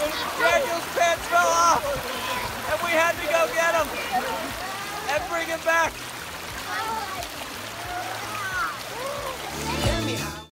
Daniel's pants fell off, and we had to go get him and bring him back.